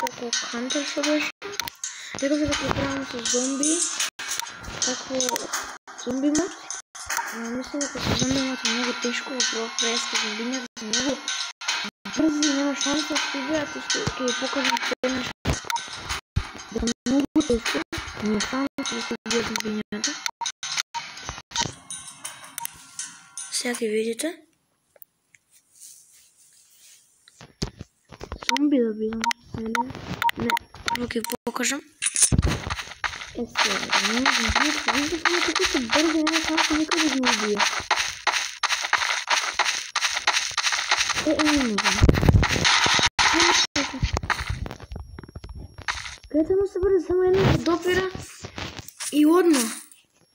няколко кантър се беше. Сега се прекарвам с зомби. Какво зомби мод. Мисля, ако се зомби мод е много тежко, въпрос преска зомби мод е много бързо няма шанс да се играе, ако ще ви покажа те неща. Да е много тежко, но само да се играе зомби мод. Сега ги видите. Onu bir alıyorum sana. Ne? Покажем. Если не убьет, он будет не какой-то борзый, я допера и одно.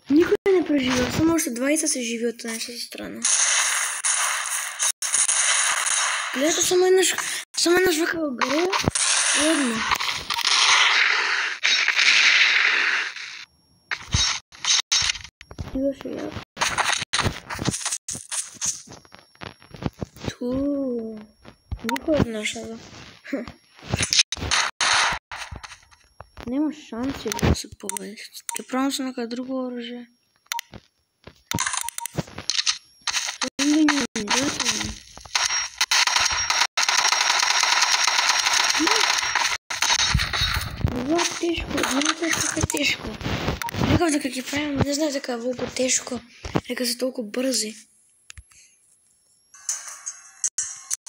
Никуда не проживет, Само что двоица соживет, иначе странно. Для этого самое наше... една жвака горе и одна. Имаше яко. Ту. Никой от нашата. Няма шанси да се победи. Ще правим с Много тежко, много тежко, е тежко. Да как ги правим, не знам така много тежко. Нека са толкова бързи.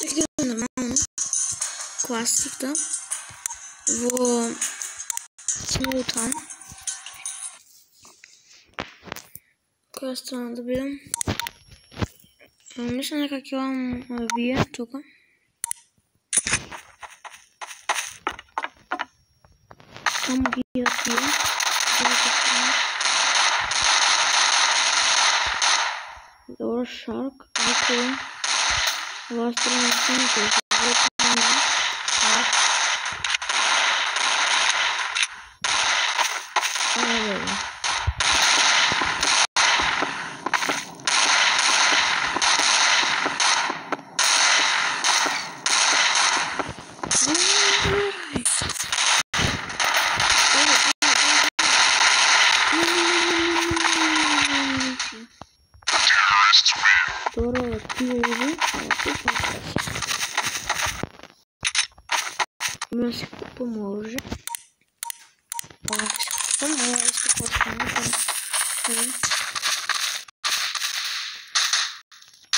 Изглежда нормално. Класика. Во Смолтан. Коя страна да бидам? Мисля някак имам вие тук. come here here door shark okay last one У нас поможет. Помогает,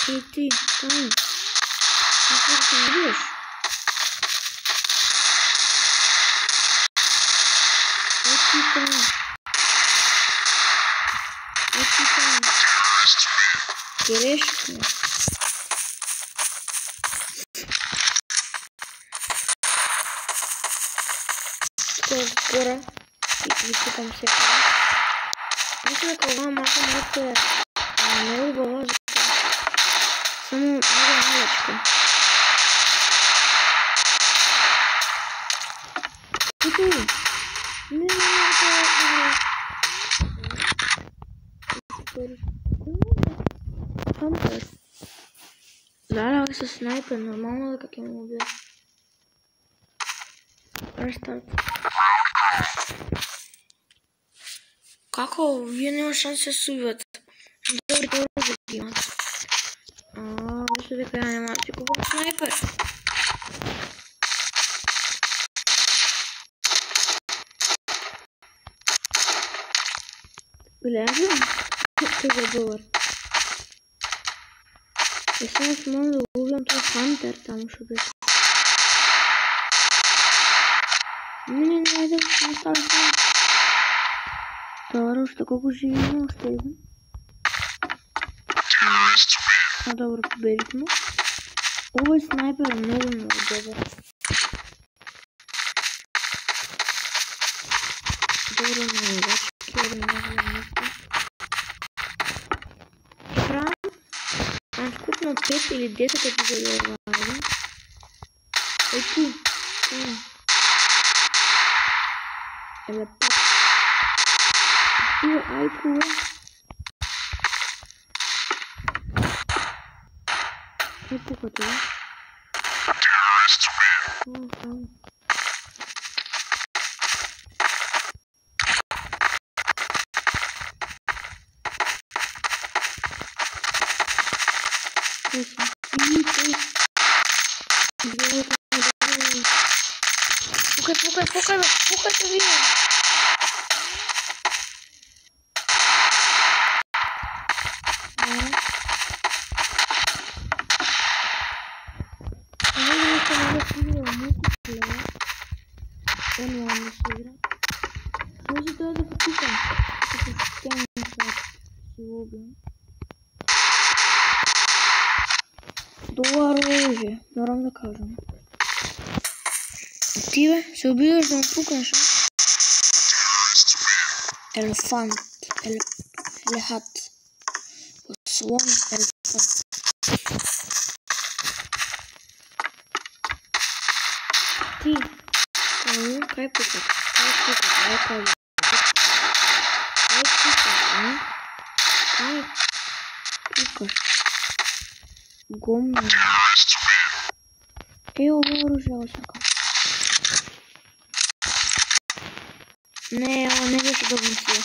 И ты, там. Ну, ты идешь? Вот ты там. Вот ты там. Тележки. Скоро. И там все. Малко моите много глава за Само много малечко. Тук Не, не, не, Хантер. Да, да, с снайпер, нормално да как я му убия. Рестарт. Како? Вие нема шанс да се убиват. Добри оръжия ги имат. Ааа, нема да си купам снайпер. Е добър. И сега ще мога да убивам този хантер там ще беше. Не, не, не, да не става само. Добре, още колко живи има още един. А, добре, победихме. Овой снайпер е много, много добър. Добре, не е вече. Добре, много, много. Правим. Аз купна 5 или 10 епизоди от Evet. Bu Ayku. Hep bu kadar. Tamam. Neyse. İyi, iyi. takılıyor. Ben yanlış söyledim. Neyse daha da kutluyken. Kutluyken yanlışlar. Soğudum. Doğru olacak. Yaramda kalacağım. кажем. Активе. Се убиваш да му пукнеш, а? Елефант. Еле... Елехат. Слон. Елефант. Ти. Ну, кай пукат? Кай пукат? Ай, кай. Кай пукат, а? Кай пукат? Гомно. Ти вооружався. Не, он не вийшов до вінці.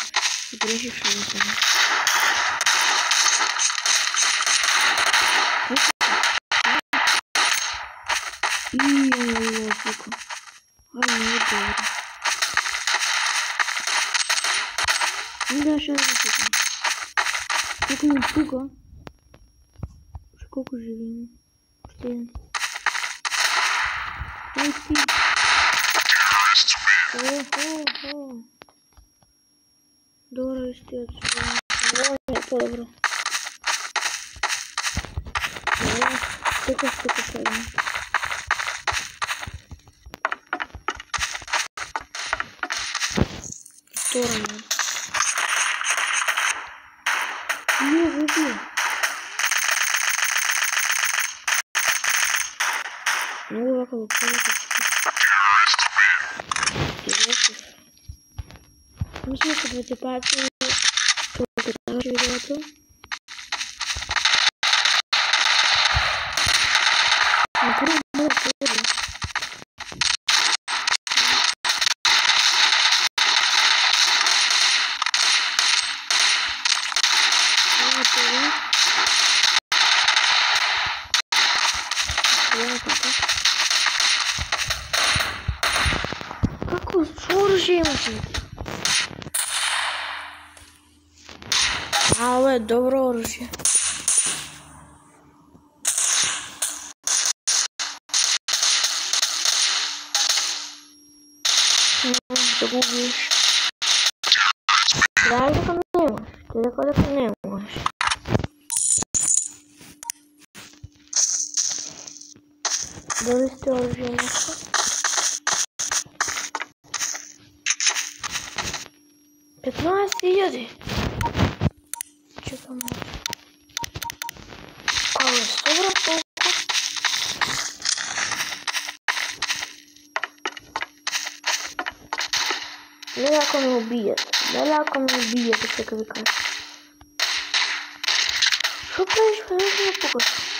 Збережив, що він там. Ой-ой-ой, сука. Ай, не добре. Ну да, ще раз сука. Як не сука. Сколько же він? Що він? Ай, ти. Ого-го. Дорого добро. Ой, Сколько штук правильно? Сторону. Не. Ну, поля. Nu știu să vă Ему Але добре оружие. Загубишь. Далеко не можешь. Далеко далеко не можешь. Довести оружие нашел. Petno hadi. Çıkamam. Kalmış. Doğru. Olha lá como é ubija. Olha lá como ubija, você que eu vi. É. Chupa, chupa.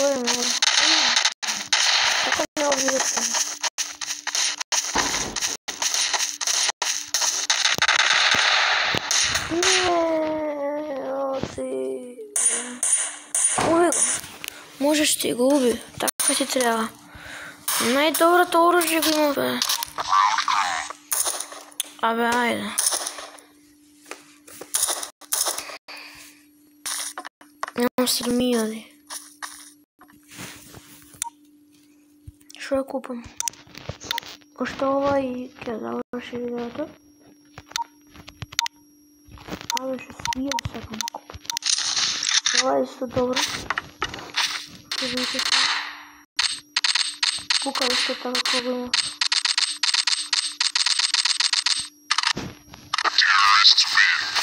Ой, море. Как он меня убьет там? Не, о, ты. Ой, можеш ти губи. Так ти треба. Най-доброто оръжие го има, бе. Абе, айде. Нямам срамия, бе. Що я купам? Още ова и ќе завърши видеото. Абе, ще свия сакам. Това е исто добро. Ще видите сега. Кука исто така како го има.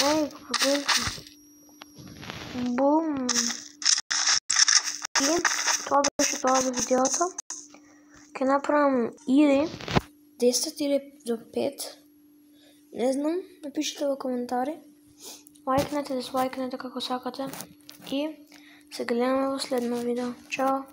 Ей, приблизно. Бум. И това беше това за видеото. Kaj napravim или 10 или до 5. не знам, напишете v коментари, Лайкнете, дислайкнете како сакате. И се гледаме во следно видео. Чао!